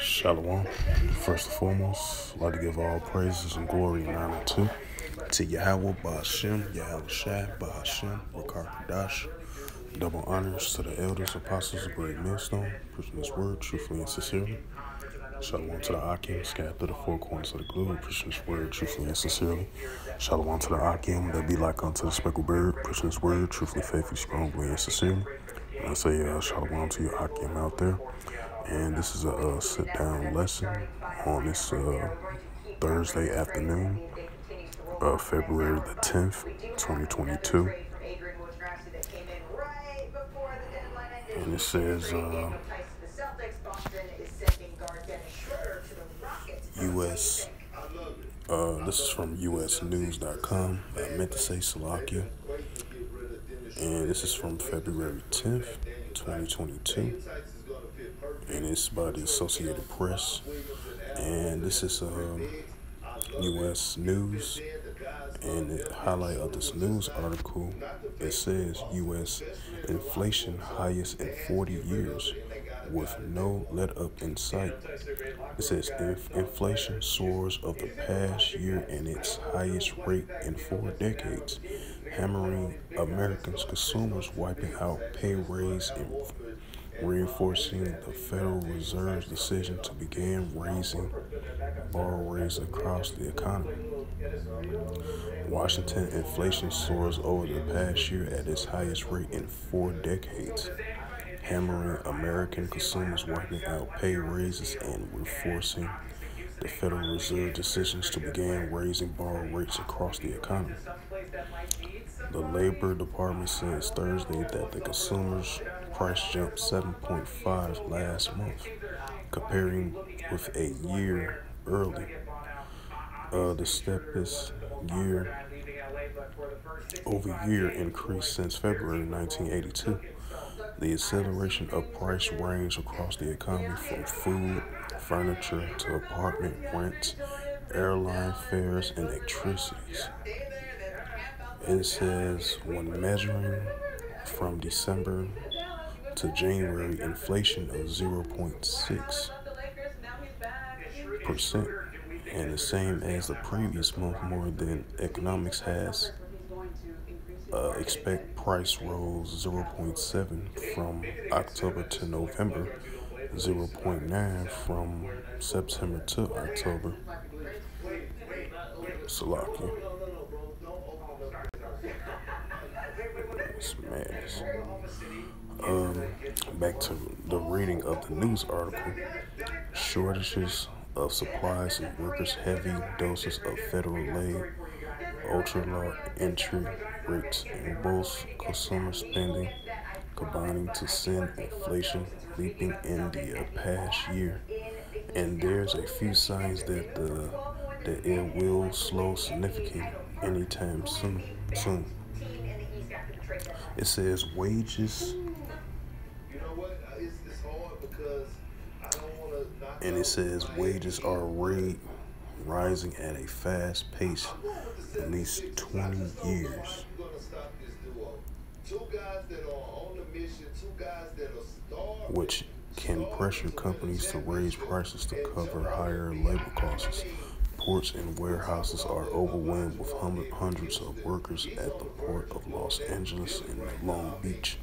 Shalom. First and foremost, I'd like to give all praises and glory and honor to to Yahweh Ba'ashem, Yahweh Shai Ba'ashem, Rakar Kadash. Double honors to the elders, apostles of Great Millstone, preaching this word truthfully and sincerely. Shalom to the Akim, scattered the four corners of the globe, preaching this word truthfully and sincerely. Shalom to the Akim, that be like unto the speckled bird, preaching this word truthfully, faithfully, strongly, and sincerely. And I say uh, shalom to you Akim out there. And this is a, a sit down lesson on this uh, Thursday afternoon, uh, February the 10th, 2022. And it says uh, U.S. Uh, this is from USNews.com. I meant to say Salakia. And this is from February 10th, 2022 and it's by the Associated Press. And this is um, U.S. News. And the highlight of this news article, it says U.S. inflation highest in 40 years with no let up in sight. It says if inflation soars of the past year in its highest rate in four decades, hammering Americans consumers wiping out pay raise and reinforcing the Federal Reserve's decision to begin raising borrow rates across the economy. Washington inflation soars over the past year at its highest rate in four decades, hammering American consumers wiping out pay raises and reinforcing the Federal Reserve decisions to begin raising borrow rates across the economy. The Labor Department says Thursday that the consumers price jumped 7.5 last month, comparing with a year early. Uh, the steepest year over year increase since February 1982. The acceleration of price range across the economy from food, furniture to apartment rents, airline fares, and electricities. It says when measuring from December to January inflation of 0.6 percent and the same as the previous month more than economics has uh, expect price rose 0.7 from October to November 0.9 from September to October. Salaki madness um, back to the reading of the news article. Shortages of supplies and workers, heavy doses of federal aid, ultra low entry rates, and both consumer spending combining to send inflation leaping in the past year. And there's a few signs that the that it will slow significantly anytime soon. Soon. It says wages and it says wages are rate rising at a fast pace, at least 20 years. Which can pressure companies to raise prices to cover higher labor costs. Ports and warehouses are overwhelmed with hundreds of workers at the Port of Los Angeles and Long Beach.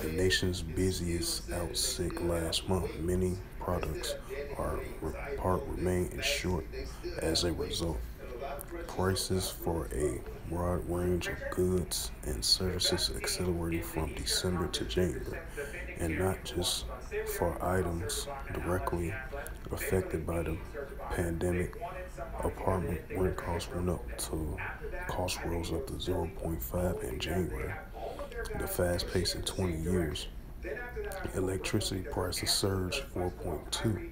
The nation's busiest out sick last month. Many products are part remain in short as a result. Prices for a broad range of goods and services accelerated from December to January, and not just for items directly affected by the pandemic. Apartment rent costs went up to cost rose up to 0.5 in January, the fast pace in 20 years. Electricity prices surged 4.2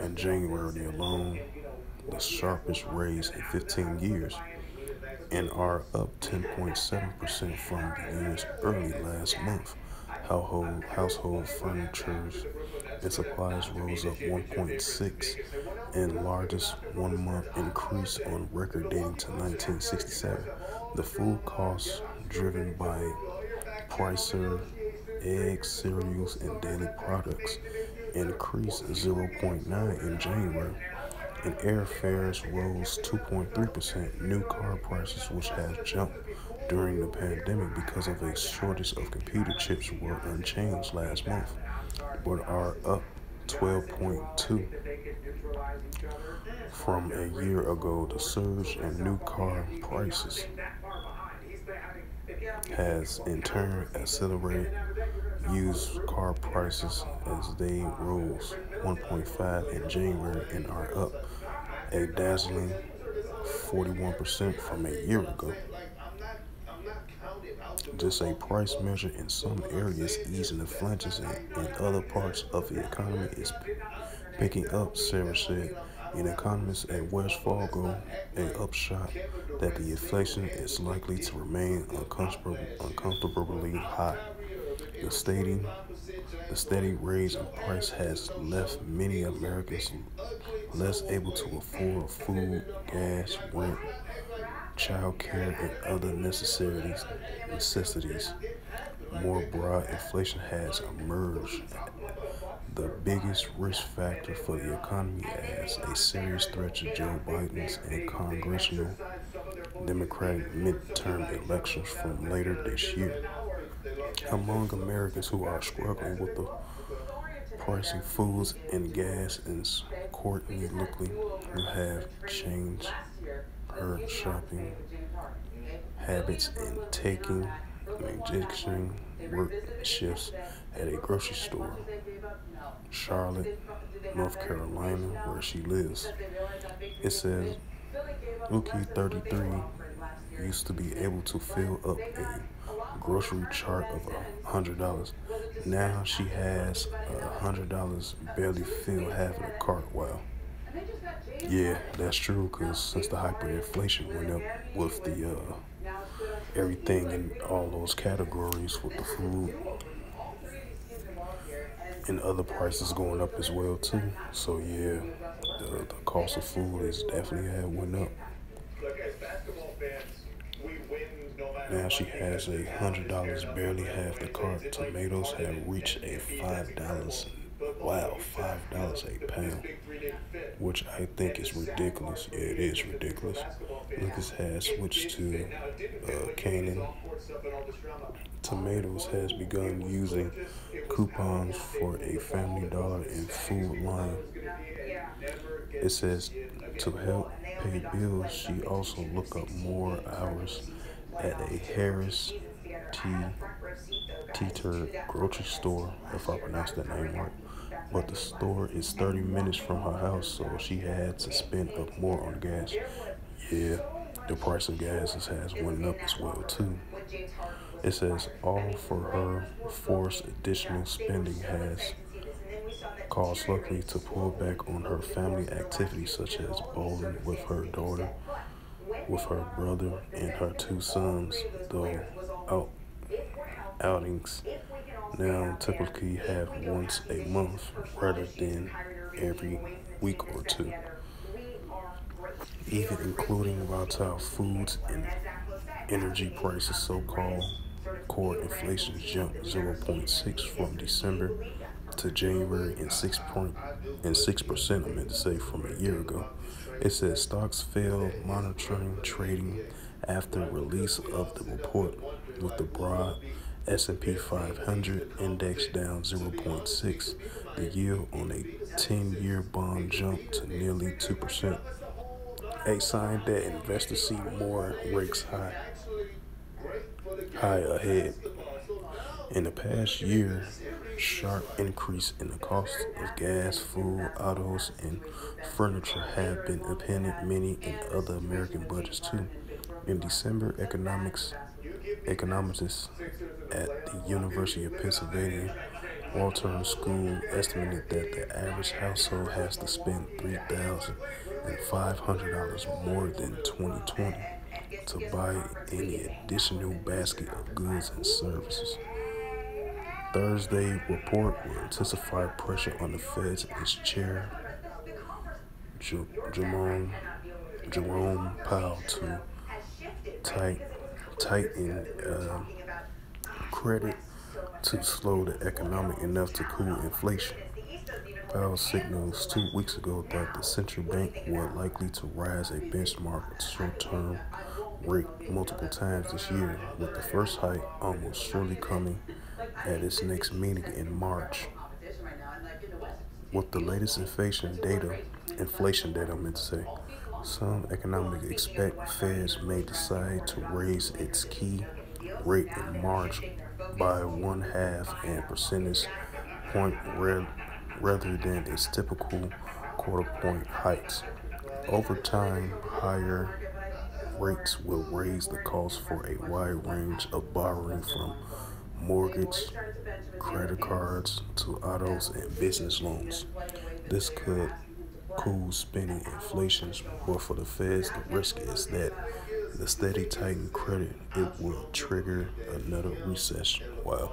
in January alone, the sharpest raise in 15 years, and are up 10.7% from the year's early last month. Household, household furniture and supplies rose up 1.6 and largest one month increase on record dating to 1967. The food costs driven by pricer eggs, cereals, and daily products increased 0.9 in January, and airfares rose 2.3%. New car prices, which have jumped during the pandemic because of a shortage of computer chips, were unchanged last month, but are up 12.2 from a year ago. The surge in new car prices has in turn accelerated used car prices as they rose 1.5 in January and are up a dazzling 41% from a year ago. Just a price measure in some areas easing the flinches in, in other parts of the economy is picking up, Sarah said. An economist at Wells Fargo, an upshot that the inflation is likely to remain uncomfortably high. The steady, the steady raise in price has left many Americans less able to afford food, gas, rent, child care, and other necessities. necessities. More broad inflation has emerged the biggest risk factor for the economy as a serious threat to Joe Biden's and congressional Democratic midterm elections from later this year. Among Americans who are struggling with the pricing foods and gas is Courtney Lookley, who have changed her shopping habits and taking injection work shifts at a grocery store, Charlotte, North Carolina, where she lives. It says Luki 33 used to be able to fill up a grocery chart of a hundred dollars. Now she has a hundred dollars barely fill half of the cart. Wow. Yeah, that's true. Cause since the hyperinflation went up with the uh, everything in all those categories with the food and other prices going up as well too. So yeah, the, the cost of food is definitely had went up. Now she has a hundred dollars, barely half the cart. Tomatoes have reached a five dollars. Wow, five dollars a pound, which I think is ridiculous. Yeah, it is ridiculous. Lucas has switched to uh, Canaan. Tomatoes has begun using coupons for a Family Dollar and Food Lion. It says to help pay bills, she also look up more hours at a Harris T. Teeter grocery store, if I pronounced that name right. But the store is 30 minutes from her house, so she had to spend up more on gas. Yeah, the price of gas has went up as well too. It says all for her forced additional spending has caused Luckily to pull back on her family activities such as bowling with her daughter with her brother and her two sons, though out, outings now typically have once a month rather than every week or two. Even including volatile foods and energy prices, so called core inflation jumped 0.6 from December to January and 6 point and 6% I meant to say from a year ago. It says stocks fell monitoring trading after release of the report with the broad S&P 500 index down 0.6. The yield on a 10-year bond jumped to nearly 2%. A sign that investors see more rates high, high ahead. In the past year, sharp increase in the cost of gas, food, autos, and furniture have been impacting many in other American budgets too. In December, economics economists at the University of Pennsylvania Wharton School estimated that the average household has to spend three thousand and five hundred dollars more than 2020 to buy any additional basket of goods and services. Thursday report will intensify pressure on the Fed's its chair, Jerome, Jerome Powell, to tight, tighten uh, credit to slow the economic enough to cool inflation. Powell signals two weeks ago that the central bank would likely to rise a benchmark short-term rate multiple times this year, with the first hike almost surely coming at its next meeting in March. With the latest inflation data, inflation data, I meant to say, some economists expect Feds may decide to raise its key rate in March by one half and percentage point rather than its typical quarter point heights. Over time, higher rates will raise the cost for a wide range of borrowing from mortgage, credit cards to autos and business loans. This could cool spending inflation, but for the Feds, the risk is that the steady tightened credit it will trigger another recession. Wow.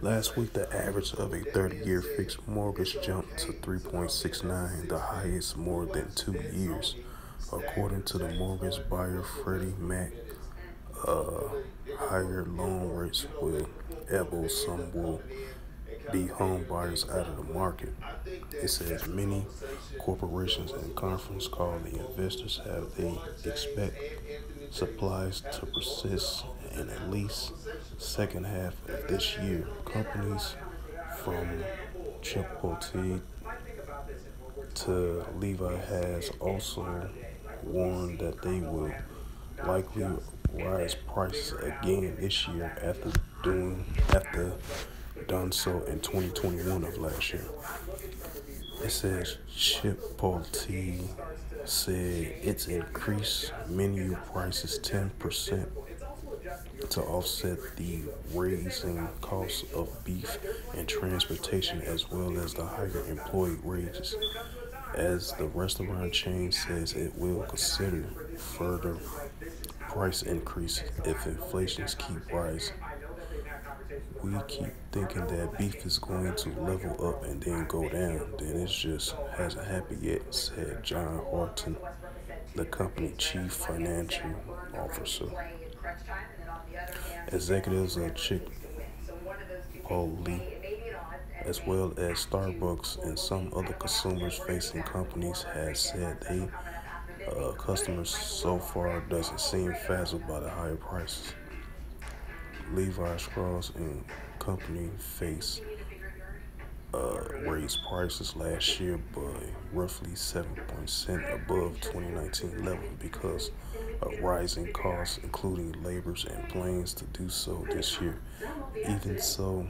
Last week, the average of a 30 year fixed mortgage jumped to 3.69, the highest more than two years. According to the mortgage buyer Freddie Mac, uh, higher loan rates will elbow some will be home buyers out of the market. It says many corporations and conference call the investors have they expect supplies to persist in at least second half of this year. Companies from Chipotle to Levi has also warned that they will likely rise prices again this year after doing after done so in 2021 of last year. It says Chipotle said it's increased menu prices 10% to offset the raising costs of beef and transportation as well as the higher employee wages. As the restaurant chain says it will consider further price increase if inflations keep rising. We keep thinking that beef is going to level up and then go down, then it just hasn't happened yet, said John Horton, the company chief financial officer. Executives of Chick Fil as well as Starbucks and some other consumers facing companies has said they uh, customers so far doesn't seem frazzled by the higher prices. Levi Strauss and company face uh, raised prices last year by roughly 7% above 2019 level because of rising costs, including labors and planes to do so this year. Even so,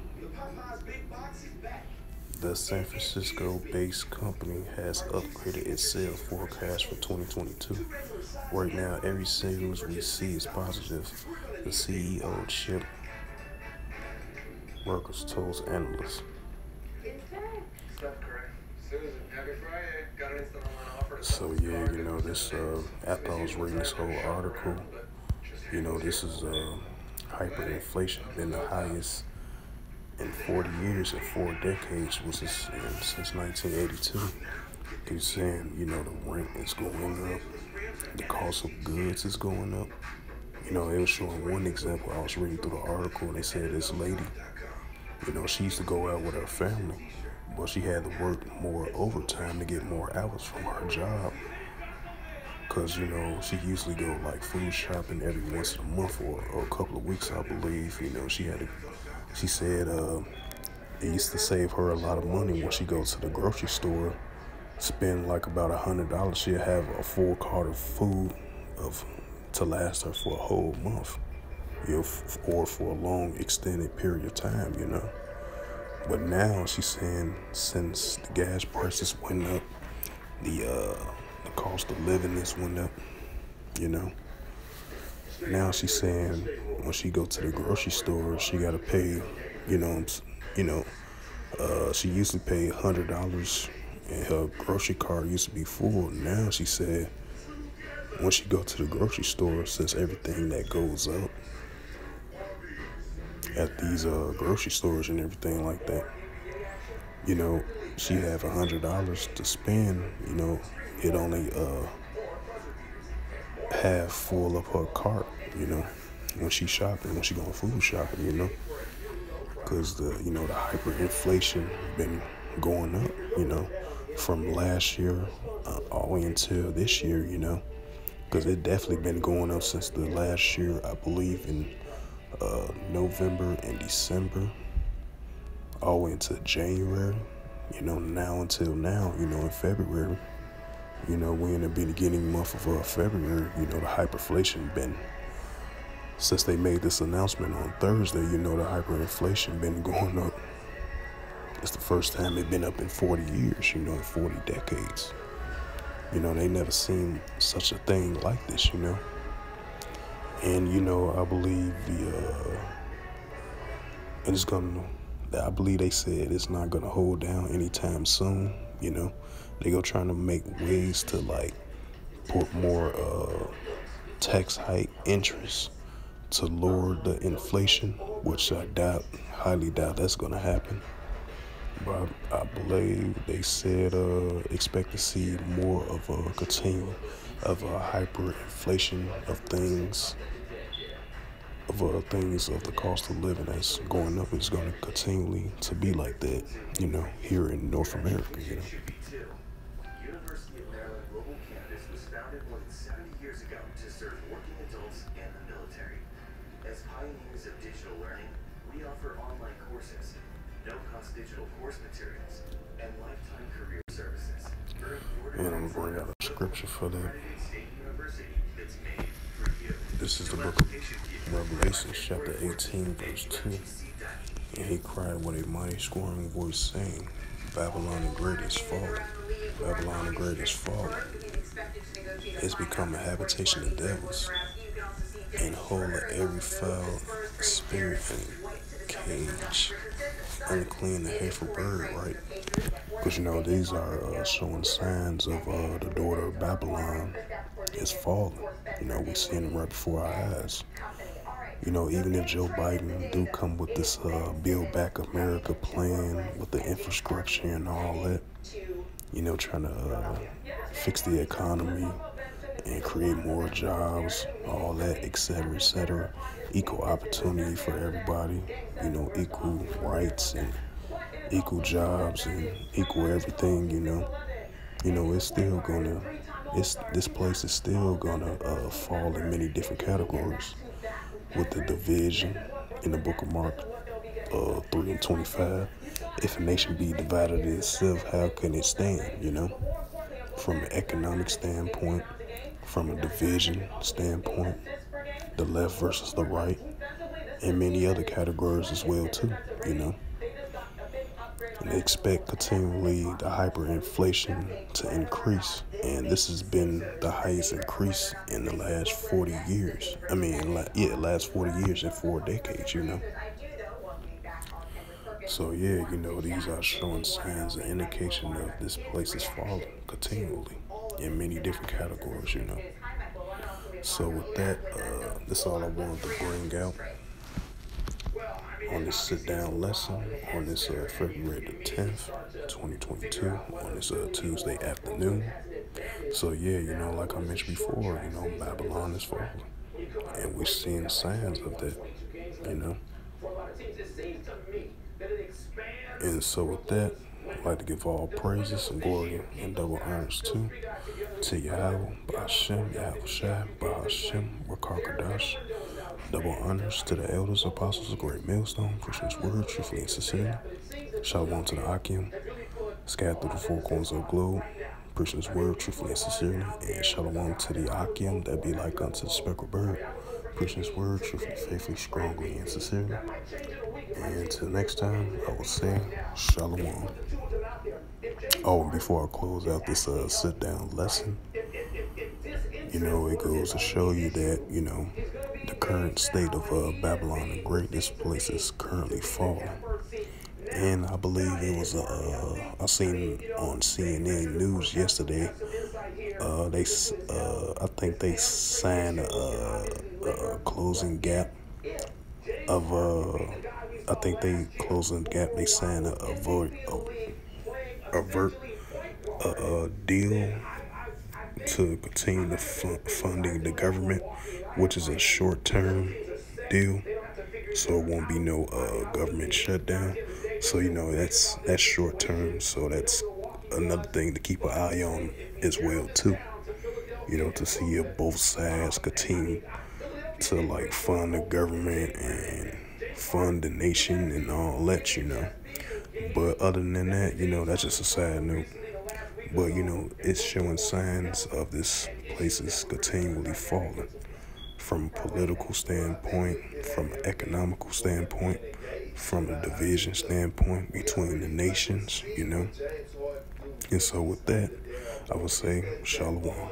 the San Francisco based company has upgraded its sales forecast for 2022. Right now, every sales we see is positive. The CEO Chip workers told analysts. So yeah, you know this. Uh, after reading this whole article, you know this is uh, hyperinflation been the highest in 40 years and four decades, which is since 1982. He's saying, you know, the rent is going up, the cost of goods is going up. You know, it was showing one example. I was reading through the article, and they said this lady, you know, she used to go out with her family, but she had to work more overtime to get more hours from her job. Cause you know she usually go like food shopping every once in a month or, or a couple of weeks, I believe. You know she had to she said uh, it used to save her a lot of money when she goes to the grocery store, spend like about a hundred dollars. She'll have a full cart of food of to last her for a whole month, you know, or for a long extended period of time, you know. But now she's saying since the gas prices went up, the uh, the cost of living has went up, you know. Now she's saying when she go to the grocery store, she gotta pay, you know, you know, uh, she used to pay hundred dollars, and her grocery cart used to be full. Now she said when she go to the grocery store, since everything that goes up at these uh, grocery stores and everything like that, you know, she have a hundred dollars to spend. You know, it only uh half full of her cart, you know, when she shopping, when she going food shopping, you know, because the you know the hyperinflation been going up, you know, from last year uh, all the way until this year, you know, because it definitely been going up since the last year, I believe in uh, November and December, all the way into January, you know, now until now, you know, in February. You know, we in the beginning month of uh, February, you know, the hyperinflation been since they made this announcement on Thursday, you know, the hyperinflation been going up. It's the first time it been up in 40 years, you know, in 40 decades. You know, they never seen such a thing like this, you know. And, you know, I believe the, uh, and it's gonna, I believe they said it's not gonna hold down anytime soon, you know. They go trying to make ways to like put more uh, tax hike interest to lower the inflation, which I doubt, highly doubt that's to happen. But I believe they said uh, expect to see more of a continue of a hyperinflation of things, of uh, things of the cost of living that's going up. It's going to continually to be like that, you know, here in North America, you know. Scripture for that. This is the book of Revelation, chapter 18, verse 2. And he cried with a mighty scoring voice, saying, Babylon the Great is fallen. Babylon the Great is fallen. It's become a habitation of devils, and hold of every foul spirit and cage unclean and hateful bird, right? Because you know these are uh, showing signs of uh, the daughter of Babylon is falling. You know we seeing them right before our eyes. You know even if Joe Biden do come with this uh, Build Back America plan with the infrastructure and all that, you know trying to uh, fix the economy and create more jobs, all that, etc., etc. Equal opportunity for everybody, you know, equal rights and equal jobs and equal everything, you know. You know, it's still gonna, it's this place is still gonna uh, fall in many different categories with the division in the Book of Mark, uh, three and twenty-five. If a nation be divided itself, how can it stand? You know, from an economic standpoint from a division standpoint, the left versus the right, and many other categories as well too, you know. And expect continually the hyperinflation to increase, and this has been the highest increase in the last 40 years. I mean, yeah, last 40 years in four decades, you know. So yeah, you know, these are showing signs and indication of this place is falling continually in many different categories, you know. So with that, uh, that's all I wanted to bring out on this sit down lesson on this uh, February the 10th, 2022, on this uh, Tuesday afternoon. So yeah, you know, like I mentioned before, you know, Babylon is falling, and we're seeing signs of that, you know. And so with that. I'd like to give all praises and glory and double honors to to Yahweh, Ba'ashem, Yahweh Shai, Ba'ashem, Rakakadash. Double honors to the elders, apostles, of great millstone, Christian's word, truthfully and sincerely. Shalom to the Akim, scattered through the four corners of the globe, his word truthfully and sincerely. And shalom to the Akim that be like unto the speckled bird, his word truthfully, faithfully, strongly, and sincerely. And until next time, I will say shalom. Oh, and before I close out this uh, sit down lesson, you know, it goes to show you that, you know, current state of uh, Babylon the Great, this place is currently falling. And I believe it was, uh, I seen on CNN News yesterday, uh, they, uh, I think they signed a, a closing gap of, uh, I think they closing gap, they signed a, a vote, avert a, a deal to continue the funding the government, which is a short term deal. So it won't be no uh, government shutdown. So you know that's that's short term. So that's another thing to keep an eye on as well too. You know, to see if both sides continue to like fund the government and fund the nation and all that, you know. But other than that, you know, that's just a sad note. But you know, it's showing signs of this place is continually falling from a political standpoint, from an economical standpoint, from a division standpoint between the nations, you know. And so with that, I would say shalom.